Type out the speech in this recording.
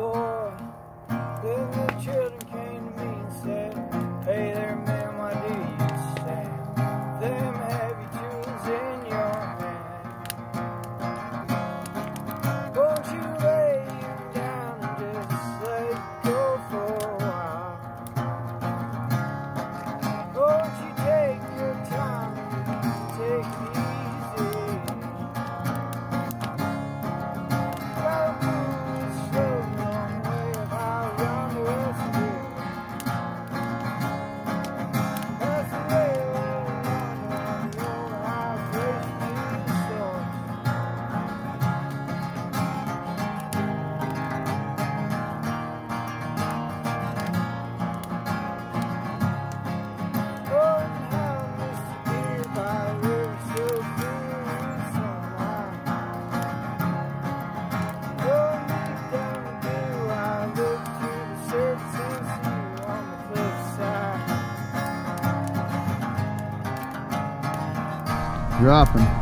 door. Dropping.